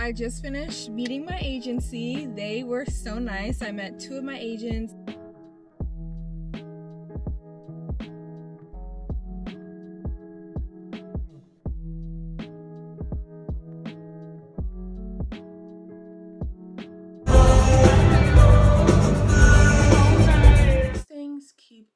I just finished meeting my agency. They were so nice. I met two of my agents.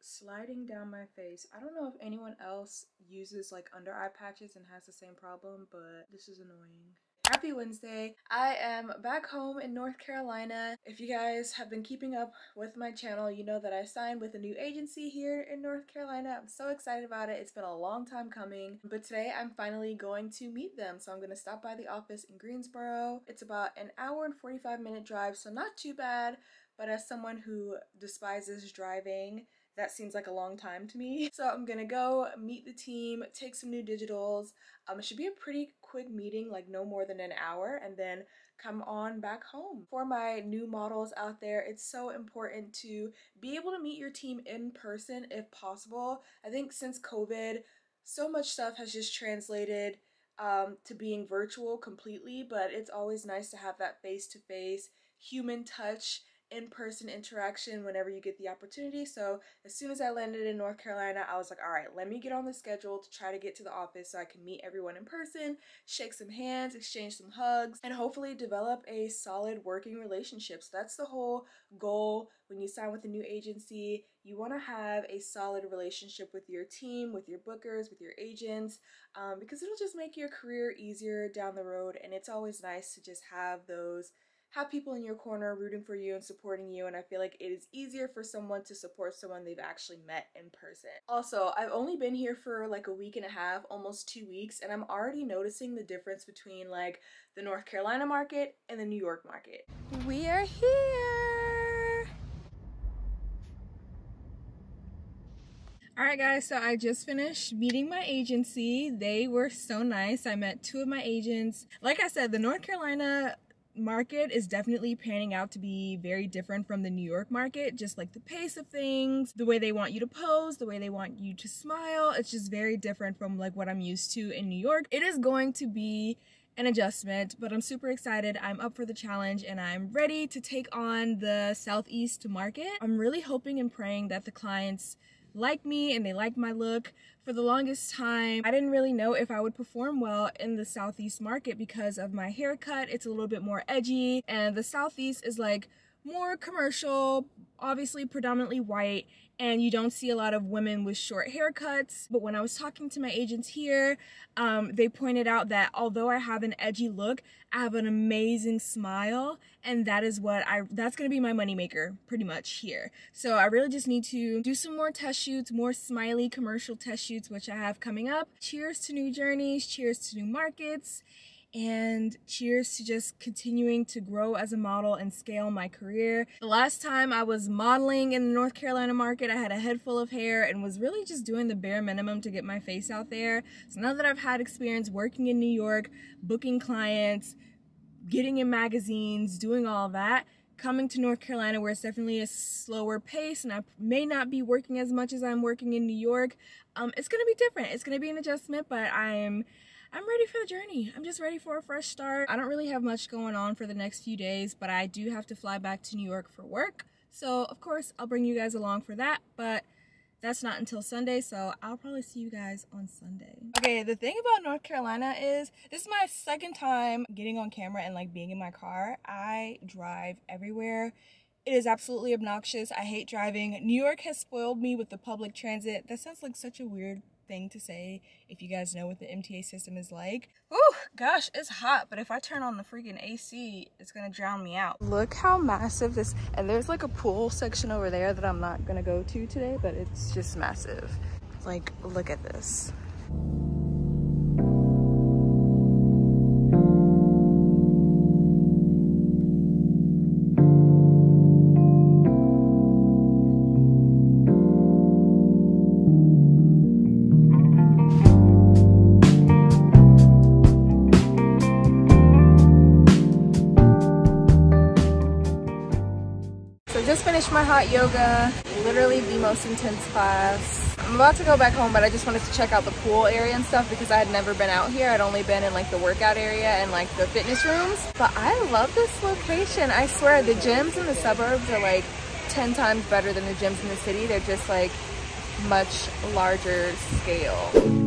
Sliding down my face. I don't know if anyone else uses like under eye patches and has the same problem, but this is annoying. Happy Wednesday. I am back home in North Carolina. If you guys have been keeping up with my channel, you know that I signed with a new agency here in North Carolina. I'm so excited about it. It's been a long time coming, but today I'm finally going to meet them. So I'm going to stop by the office in Greensboro. It's about an hour and 45 minute drive, so not too bad. But as someone who despises driving, that seems like a long time to me. So I'm gonna go meet the team, take some new digitals. Um, it should be a pretty quick meeting, like no more than an hour, and then come on back home. For my new models out there, it's so important to be able to meet your team in person if possible. I think since COVID, so much stuff has just translated um, to being virtual completely, but it's always nice to have that face to face human touch in-person interaction whenever you get the opportunity. So as soon as I landed in North Carolina, I was like, all right, let me get on the schedule to try to get to the office so I can meet everyone in person, shake some hands, exchange some hugs, and hopefully develop a solid working relationship. So that's the whole goal when you sign with a new agency. You want to have a solid relationship with your team, with your bookers, with your agents, um, because it'll just make your career easier down the road. And it's always nice to just have those have people in your corner rooting for you and supporting you and I feel like it is easier for someone to support someone they've actually met in person. Also, I've only been here for like a week and a half, almost 2 weeks, and I'm already noticing the difference between like the North Carolina market and the New York market. We are here. Alright guys, so I just finished meeting my agency. They were so nice. I met two of my agents. Like I said, the North Carolina market is definitely panning out to be very different from the New York market. Just like the pace of things, the way they want you to pose, the way they want you to smile. It's just very different from like what I'm used to in New York. It is going to be an adjustment, but I'm super excited. I'm up for the challenge and I'm ready to take on the Southeast market. I'm really hoping and praying that the clients like me and they like my look. For the longest time, I didn't really know if I would perform well in the Southeast market because of my haircut. It's a little bit more edgy and the Southeast is like more commercial, obviously predominantly white, and you don't see a lot of women with short haircuts. But when I was talking to my agents here, um, they pointed out that although I have an edgy look, I have an amazing smile, and that is what I that's gonna be my moneymaker pretty much here. So I really just need to do some more test shoots, more smiley commercial test shoots, which I have coming up. Cheers to new journeys, cheers to new markets and cheers to just continuing to grow as a model and scale my career. The last time I was modeling in the North Carolina market, I had a head full of hair and was really just doing the bare minimum to get my face out there. So now that I've had experience working in New York, booking clients, getting in magazines, doing all that, coming to North Carolina where it's definitely a slower pace and I may not be working as much as I'm working in New York, um, it's gonna be different. It's gonna be an adjustment, but I'm I'm ready for the journey. I'm just ready for a fresh start. I don't really have much going on for the next few days, but I do have to fly back to New York for work. So, of course, I'll bring you guys along for that, but that's not until Sunday, so I'll probably see you guys on Sunday. Okay, the thing about North Carolina is this is my second time getting on camera and like being in my car. I drive everywhere. It is absolutely obnoxious. I hate driving. New York has spoiled me with the public transit. That sounds like such a weird thing to say if you guys know what the MTA system is like. Oh gosh, it's hot, but if I turn on the freaking AC, it's gonna drown me out. Look how massive this, and there's like a pool section over there that I'm not gonna go to today, but it's just massive. Like, look at this. Hot yoga, literally the most intense class. I'm about to go back home, but I just wanted to check out the pool area and stuff because I had never been out here. I'd only been in like the workout area and like the fitness rooms. But I love this location. I swear the gyms in the suburbs are like 10 times better than the gyms in the city. They're just like much larger scale.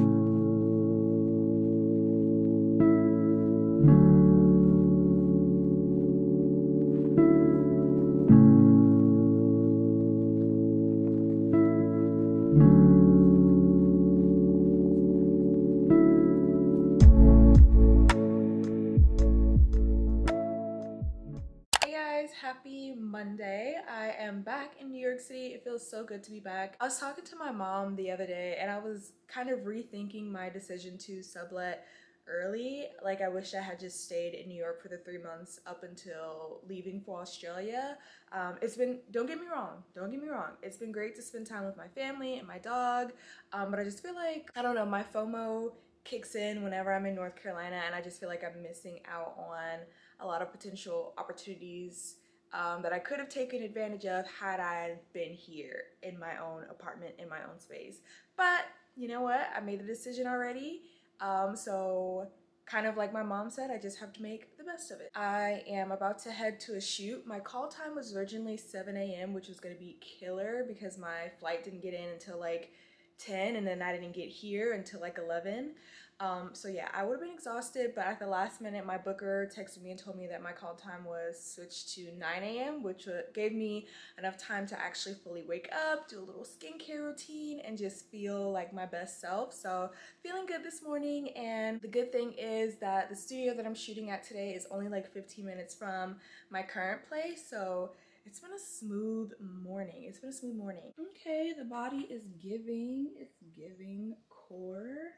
Feels so good to be back. I was talking to my mom the other day and I was kind of rethinking my decision to sublet early. Like I wish I had just stayed in New York for the three months up until leaving for Australia. Um, it's been, don't get me wrong, don't get me wrong. It's been great to spend time with my family and my dog. Um, but I just feel like, I don't know, my FOMO kicks in whenever I'm in North Carolina and I just feel like I'm missing out on a lot of potential opportunities um, that I could have taken advantage of had I been here in my own apartment, in my own space. But you know what? I made the decision already. Um, so kind of like my mom said, I just have to make the best of it. I am about to head to a shoot. My call time was originally 7 a.m., which was gonna be killer because my flight didn't get in until like 10 and then I didn't get here until like 11. Um, so yeah, I would have been exhausted, but at the last minute, my booker texted me and told me that my call time was switched to 9 a.m., which gave me enough time to actually fully wake up, do a little skincare routine, and just feel like my best self. So feeling good this morning, and the good thing is that the studio that I'm shooting at today is only like 15 minutes from my current place, so it's been a smooth morning. It's been a smooth morning. Okay, the body is giving, it's giving core.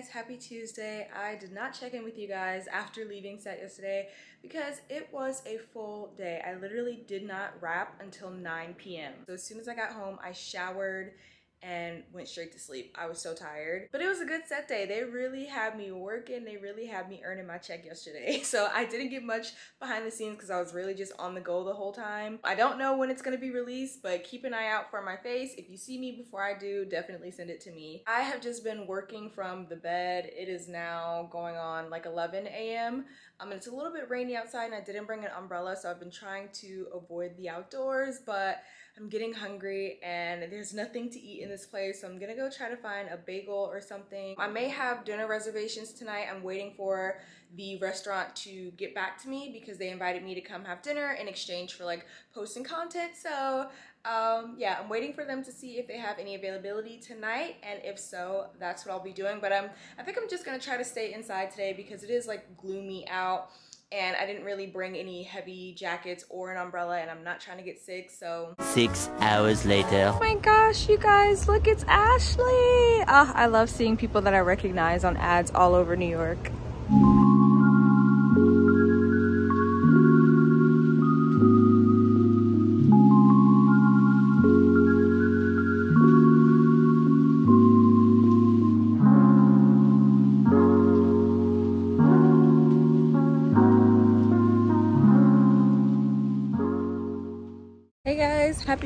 Guys, happy Tuesday. I did not check in with you guys after leaving set yesterday because it was a full day. I literally did not wrap until 9 p.m. So as soon as I got home, I showered and went straight to sleep. I was so tired. But it was a good set day. They really had me working. They really had me earning my check yesterday. So I didn't get much behind the scenes because I was really just on the go the whole time. I don't know when it's going to be released, but keep an eye out for my face. If you see me before I do, definitely send it to me. I have just been working from the bed. It is now going on like 11 a.m. Um, it's a little bit rainy outside and I didn't bring an umbrella, so I've been trying to avoid the outdoors, but I'm getting hungry and there's nothing to eat in this place. So I'm gonna go try to find a bagel or something. I may have dinner reservations tonight. I'm waiting for the restaurant to get back to me because they invited me to come have dinner in exchange for like posting content. So um, yeah, I'm waiting for them to see if they have any availability tonight. And if so, that's what I'll be doing. But um, I think I'm just gonna try to stay inside today because it is like gloomy out and I didn't really bring any heavy jackets or an umbrella and I'm not trying to get sick so six hours later oh my gosh you guys look it's Ashley oh, I love seeing people that I recognize on ads all over New York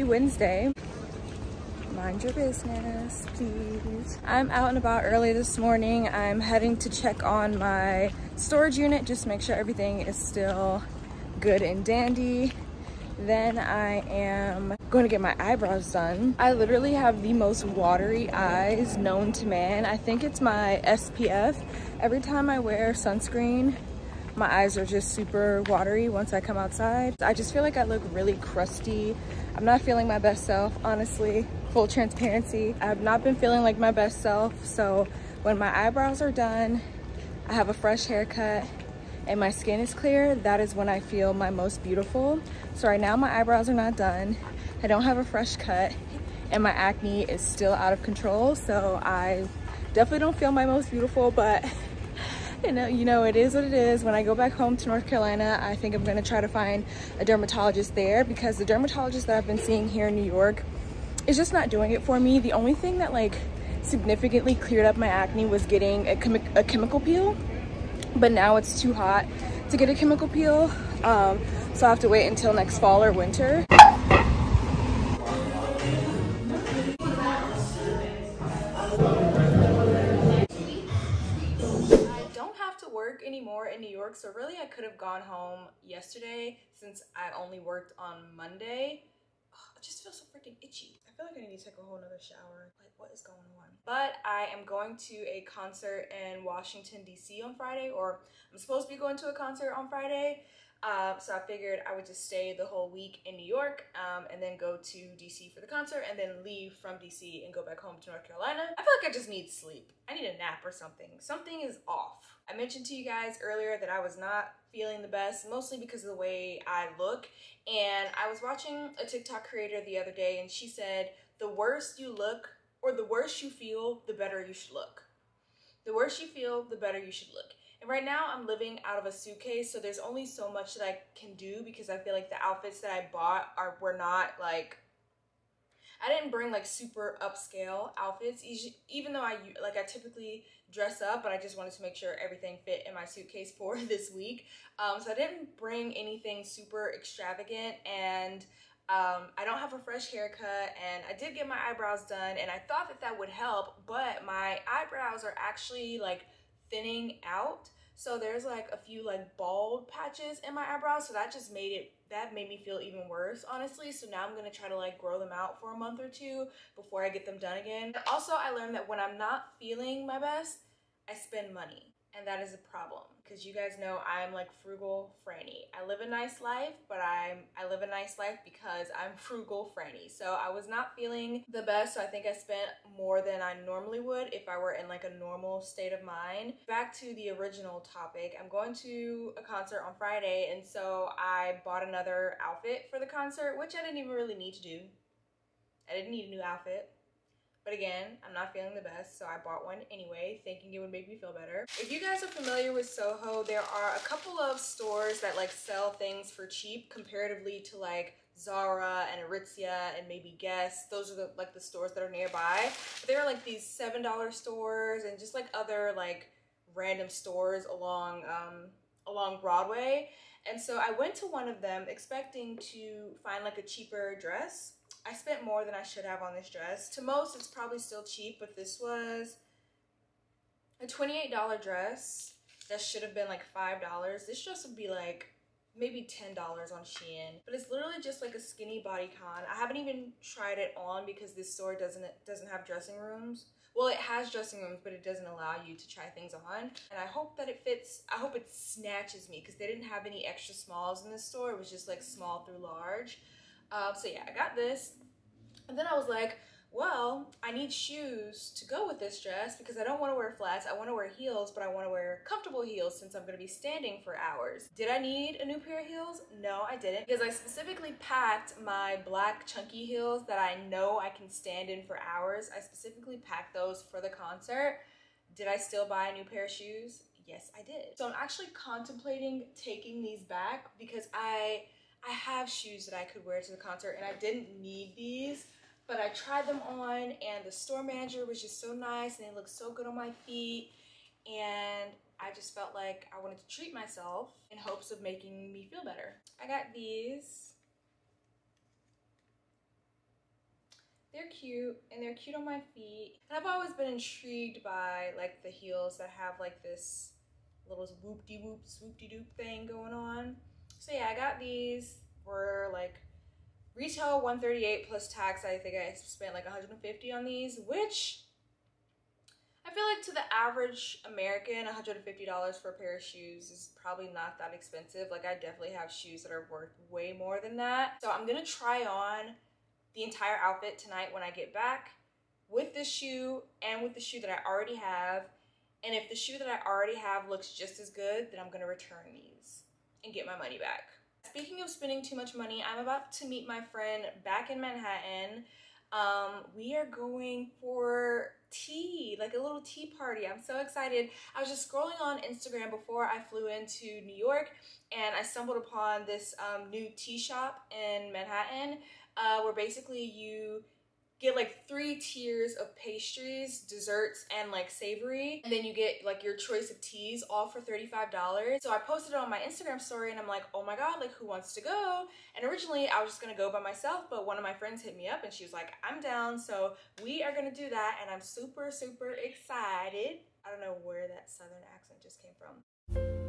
Wednesday. Mind your business, please. I'm out and about early this morning. I'm heading to check on my storage unit, just make sure everything is still good and dandy. Then I am going to get my eyebrows done. I literally have the most watery eyes known to man. I think it's my SPF. Every time I wear sunscreen, my eyes are just super watery once I come outside. I just feel like I look really crusty. I'm not feeling my best self, honestly. Full transparency. I have not been feeling like my best self. So when my eyebrows are done, I have a fresh haircut and my skin is clear, that is when I feel my most beautiful. So right now my eyebrows are not done. I don't have a fresh cut and my acne is still out of control. So I definitely don't feel my most beautiful, but you know, you know, it is what it is. When I go back home to North Carolina, I think I'm gonna try to find a dermatologist there because the dermatologist that I've been seeing here in New York is just not doing it for me. The only thing that like significantly cleared up my acne was getting a, chemi a chemical peel, but now it's too hot to get a chemical peel. Um, so I have to wait until next fall or winter. Anymore in New York, so really I could have gone home yesterday since I only worked on Monday. I just feel so freaking itchy. I feel like I need to take a whole nother shower. Like, what is going on? But I am going to a concert in Washington, D.C. on Friday, or I'm supposed to be going to a concert on Friday. Uh, so I figured I would just stay the whole week in New York um, and then go to DC for the concert and then leave from DC and go back home to North Carolina. I feel like I just need sleep. I need a nap or something. Something is off. I mentioned to you guys earlier that I was not feeling the best, mostly because of the way I look. And I was watching a TikTok creator the other day and she said, the worse you look or the worse you feel, the better you should look. The worse you feel, the better you should look. And right now I'm living out of a suitcase, so there's only so much that I can do because I feel like the outfits that I bought are were not like I didn't bring like super upscale outfits, even though I like I typically dress up, but I just wanted to make sure everything fit in my suitcase for this week. Um, so I didn't bring anything super extravagant, and um, I don't have a fresh haircut, and I did get my eyebrows done, and I thought that that would help, but my eyebrows are actually like thinning out. So there's like a few like bald patches in my eyebrows. So that just made it, that made me feel even worse, honestly. So now I'm gonna try to like grow them out for a month or two before I get them done again. Also, I learned that when I'm not feeling my best, I spend money and that is a problem because you guys know I'm like frugal Franny. I live a nice life, but I'm I live a nice life because I'm frugal Franny. So I was not feeling the best, so I think I spent more than I normally would if I were in like a normal state of mind. Back to the original topic, I'm going to a concert on Friday, and so I bought another outfit for the concert, which I didn't even really need to do. I didn't need a new outfit. But again, I'm not feeling the best, so I bought one anyway, thinking it would make me feel better. If you guys are familiar with Soho, there are a couple of stores that like sell things for cheap comparatively to like Zara and Aritzia and maybe Guess. Those are the like the stores that are nearby. But there are like these $7 stores and just like other like random stores along um, along Broadway. And so I went to one of them expecting to find like a cheaper dress I spent more than I should have on this dress. To most, it's probably still cheap, but this was a $28 dress that should have been like $5. This dress would be like maybe $10 on Shein. But it's literally just like a skinny bodycon. I haven't even tried it on because this store doesn't doesn't have dressing rooms. Well, it has dressing rooms, but it doesn't allow you to try things on. And I hope that it fits, I hope it snatches me because they didn't have any extra smalls in this store. It was just like small through large. Um, so yeah, I got this. And then I was like, well, I need shoes to go with this dress because I don't want to wear flats. I want to wear heels, but I want to wear comfortable heels since I'm going to be standing for hours. Did I need a new pair of heels? No, I didn't because I specifically packed my black chunky heels that I know I can stand in for hours. I specifically packed those for the concert. Did I still buy a new pair of shoes? Yes, I did. So I'm actually contemplating taking these back because I I have shoes that I could wear to the concert and I didn't need these, but I tried them on and the store manager was just so nice and they looked so good on my feet. And I just felt like I wanted to treat myself in hopes of making me feel better. I got these. They're cute and they're cute on my feet. And I've always been intrigued by like the heels that have like this little whoop-de-whoop, swoop-de-doop thing going on. So yeah, I got these were like retail 138 plus tax. I think I spent like 150 on these, which I feel like to the average American, $150 for a pair of shoes is probably not that expensive. Like I definitely have shoes that are worth way more than that. So I'm gonna try on the entire outfit tonight when I get back with this shoe and with the shoe that I already have. And if the shoe that I already have looks just as good, then I'm gonna return these and get my money back. Speaking of spending too much money, I'm about to meet my friend back in Manhattan. Um, we are going for tea, like a little tea party. I'm so excited. I was just scrolling on Instagram before I flew into New York and I stumbled upon this um, new tea shop in Manhattan uh, where basically you get like three tiers of pastries, desserts, and like savory. And then you get like your choice of teas all for $35. So I posted it on my Instagram story and I'm like, oh my God, like who wants to go? And originally I was just gonna go by myself, but one of my friends hit me up and she was like, I'm down. So we are gonna do that and I'm super, super excited. I don't know where that Southern accent just came from.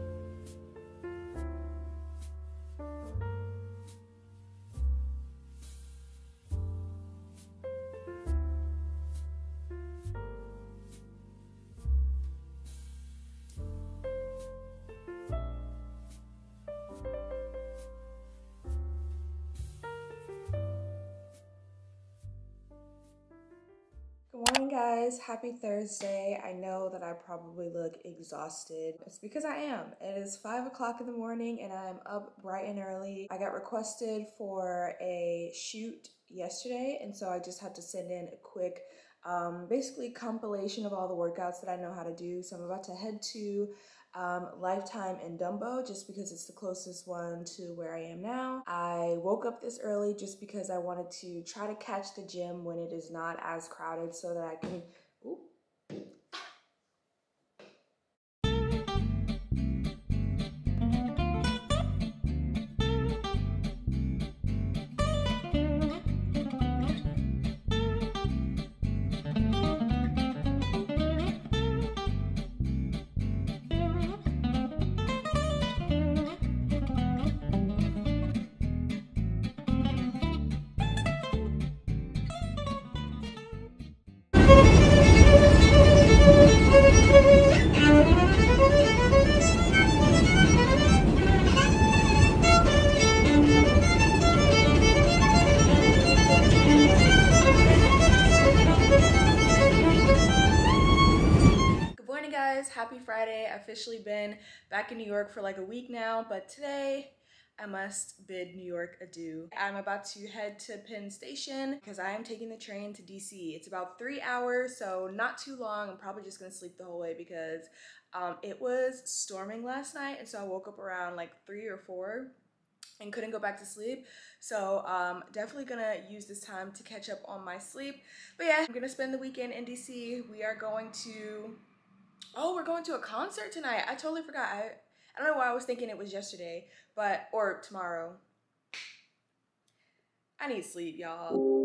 Guys. Happy Thursday. I know that I probably look exhausted. It's because I am. It is 5 o'clock in the morning and I'm up bright and early. I got requested for a shoot yesterday, and so I just had to send in a quick um, basically compilation of all the workouts that I know how to do. So I'm about to head to um, Lifetime in Dumbo just because it's the closest one to where I am now. I woke up this early just because I wanted to try to catch the gym when it is not as crowded so that I can. Ooh, Friday. I've officially been back in New York for like a week now, but today I must bid New York adieu. I'm about to head to Penn Station because I am taking the train to DC. It's about three hours, so not too long. I'm probably just gonna sleep the whole way because um, it was storming last night, and so I woke up around like three or four and couldn't go back to sleep. So um, definitely gonna use this time to catch up on my sleep. But yeah, I'm gonna spend the weekend in DC. We are going to Oh, we're going to a concert tonight. I totally forgot. I I don't know why I was thinking it was yesterday, but or tomorrow. I need sleep, y'all.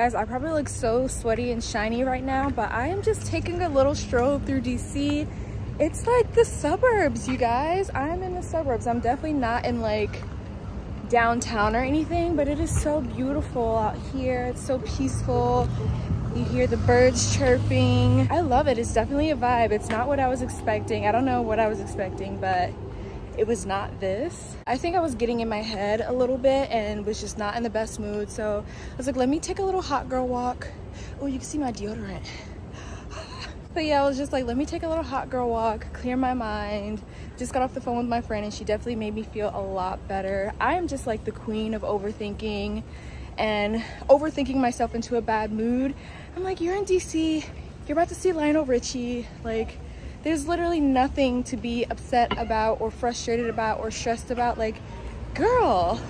Guys, I probably look so sweaty and shiny right now, but I am just taking a little stroll through DC. It's like the suburbs, you guys. I'm in the suburbs. I'm definitely not in like downtown or anything, but it is so beautiful out here. It's so peaceful. You hear the birds chirping. I love it. It's definitely a vibe. It's not what I was expecting. I don't know what I was expecting, but it was not this. I think I was getting in my head a little bit and was just not in the best mood. So I was like, let me take a little hot girl walk. Oh, you can see my deodorant. But yeah, I was just like, let me take a little hot girl walk, clear my mind. Just got off the phone with my friend and she definitely made me feel a lot better. I am just like the queen of overthinking and overthinking myself into a bad mood. I'm like, you're in DC, you're about to see Lionel Richie. Like, there's literally nothing to be upset about or frustrated about or stressed about. Like, girl,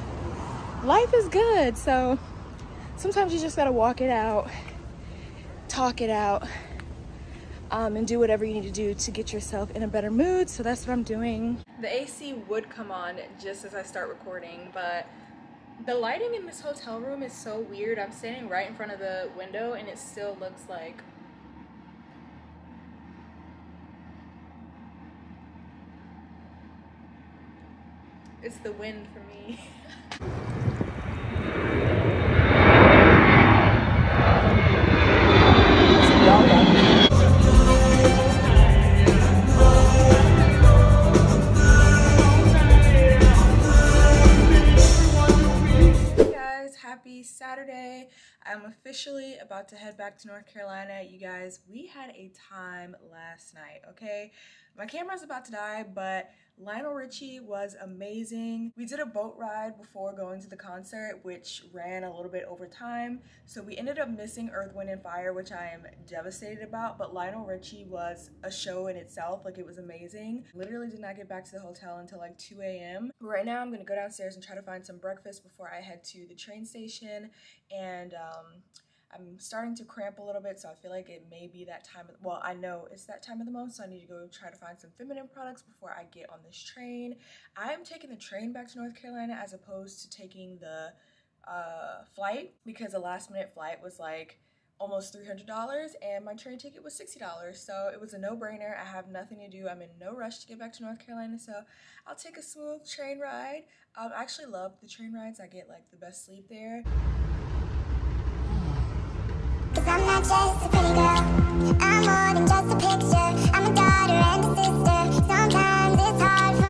life is good. So sometimes you just gotta walk it out, talk it out, um, and do whatever you need to do to get yourself in a better mood. So that's what I'm doing. The AC would come on just as I start recording, but the lighting in this hotel room is so weird. I'm standing right in front of the window and it still looks like It's the wind for me. Saturday. I'm officially about to head back to North Carolina. You guys, we had a time last night, okay? My camera's about to die, but Lionel Richie was amazing. We did a boat ride before going to the concert, which ran a little bit over time. So we ended up missing Earth, Wind, and Fire, which I am devastated about. But Lionel Richie was a show in itself. Like, it was amazing. Literally did not get back to the hotel until like 2 a.m. Right now, I'm gonna go downstairs and try to find some breakfast before I head to the train station. And, um, I'm starting to cramp a little bit, so I feel like it may be that time. Of, well, I know it's that time of the month, so I need to go try to find some feminine products before I get on this train. I am taking the train back to North Carolina as opposed to taking the uh, flight because the last minute flight was like almost $300 and my train ticket was $60 so it was a no-brainer i have nothing to do i'm in no rush to get back to north carolina so i'll take a smooth train ride um, i actually love the train rides i get like the best sleep there I'm not just a pretty girl. I'm more than just a picture. I'm a daughter and a sister.